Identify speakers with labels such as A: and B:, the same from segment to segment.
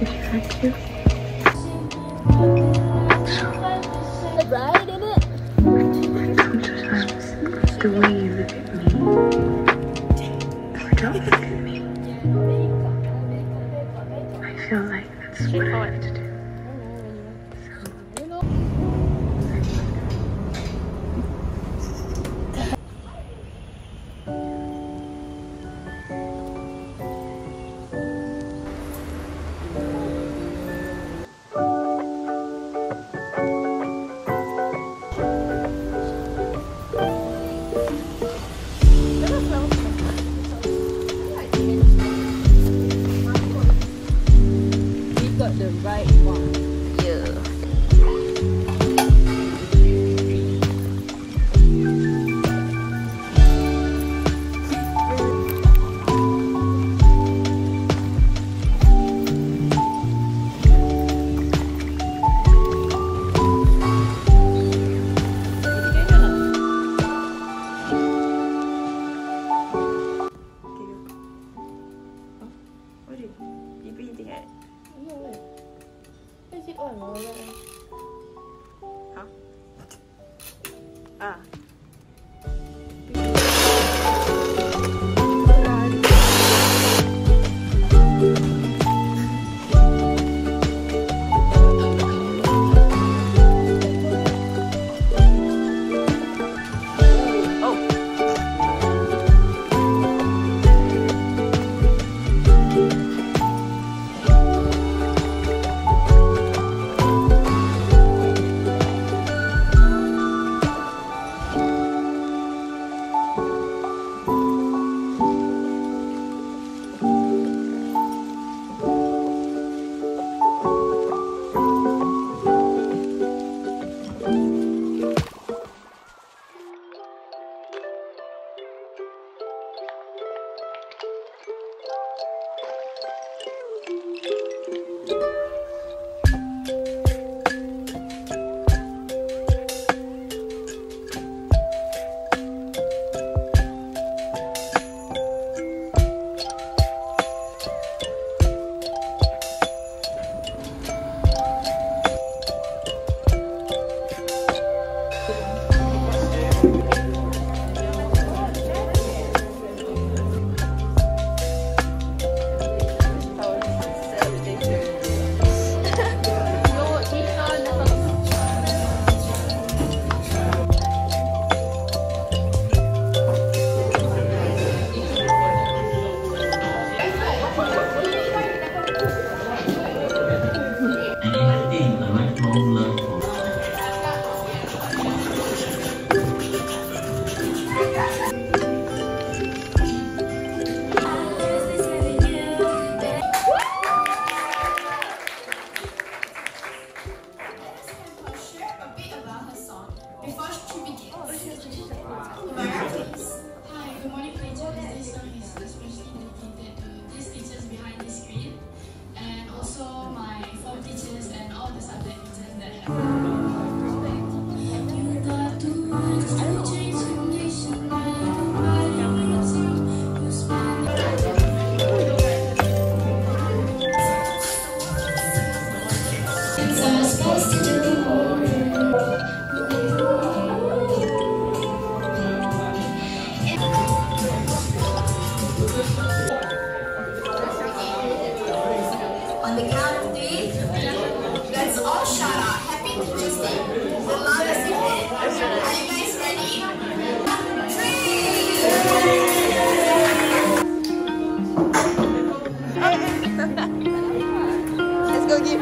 A: Did you like?
B: Right in it?
A: The way
C: Let's all shout out. Happy Teacher's Day. The loudest you can. Are you guys ready? Three! Let's go give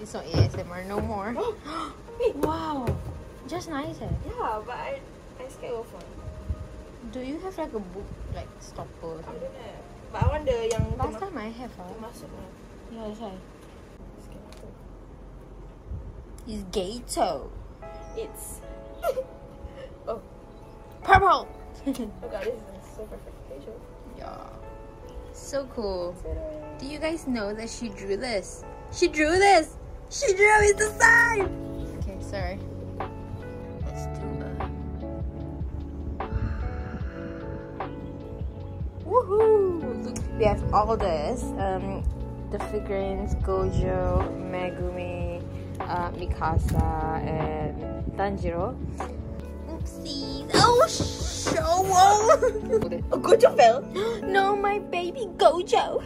D: It's not ASMR no more. wow. Just nice eh.
A: Yeah, but I I scared of one.
D: Do you have like a book like stopper?
A: I don't know. But I want the yang
D: Last time I have ah.
A: termasuk ni.
D: Yeah, that's why. It's Gato.
A: It's oh
D: Purple.
A: oh god, this is so perfect. Facial.
D: yeah. So cool. Do you guys know that she drew this? She drew this. She drew it the sign. Okay, sorry. Let's do a. Woohoo! Look, we have all this. Um, the figurines, Gojo, Megumi, uh, Mikasa, and Tanjiro. Oopsies! Oh, show!
A: Oh, Gojo fell.
D: No, my baby Gojo.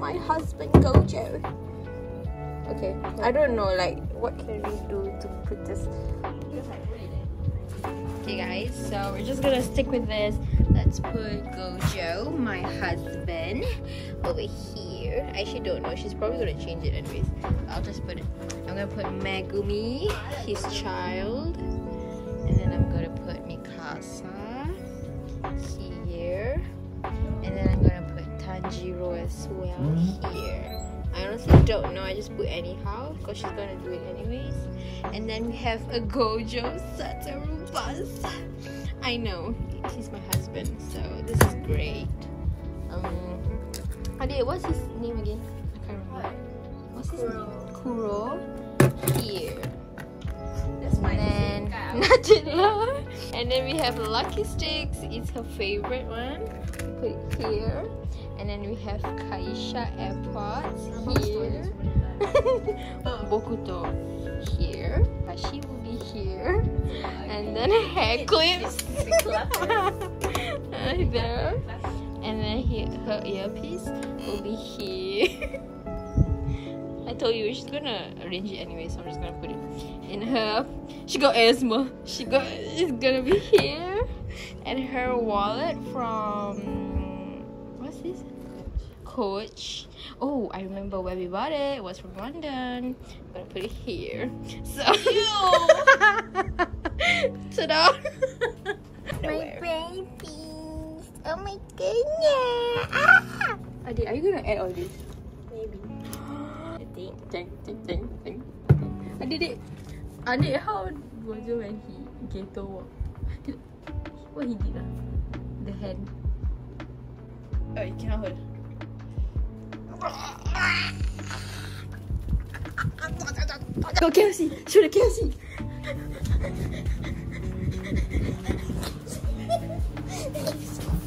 D: My husband Gojo. Okay, I don't know, like, what can we do to put this? Okay, guys, so we're just gonna stick with this. Let's put Gojo, my husband, over here. I actually don't know. She's probably gonna change it anyways. I'll just put it. I'm gonna put Megumi, his child, and then I'm gonna put Mikasa here, and then I'm gonna put Tanjiro as well hmm? here. I honestly don't know. I just put anyhow because she's gonna do it anyways. And then we have a Gojo Satoru bus. I know he's my husband, so this is great. Um, Ade, what's his name again? I can't remember. What's his name? Kuro. Here.
A: That's
D: And then Najila. And then we have Lucky Sticks. It's her favorite one. Put it here. And then we have Kaisha Airport here. Bokuto here. Hashi will be here. And then hair clips. There. And then he, her earpiece will be here. I told you she's gonna arrange it anyway, so I'm just gonna put it in her. She got asthma. She got. It's gonna be here, and her wallet from? Coach. Oh, I remember where we bought it. It was from London. I'm gonna put it here. So. Ta-da! My babies. Oh my goodness. Ah! Adi, are you gonna add all this?
A: Maybe.
D: I think. Ding, ding, ding, ding. Adik, adik. Adik, how was it when he ghetto walk? What he did ah? The hand. Oh, you cannot hold. Go KFC! Shoot the KFC!
A: This is how it is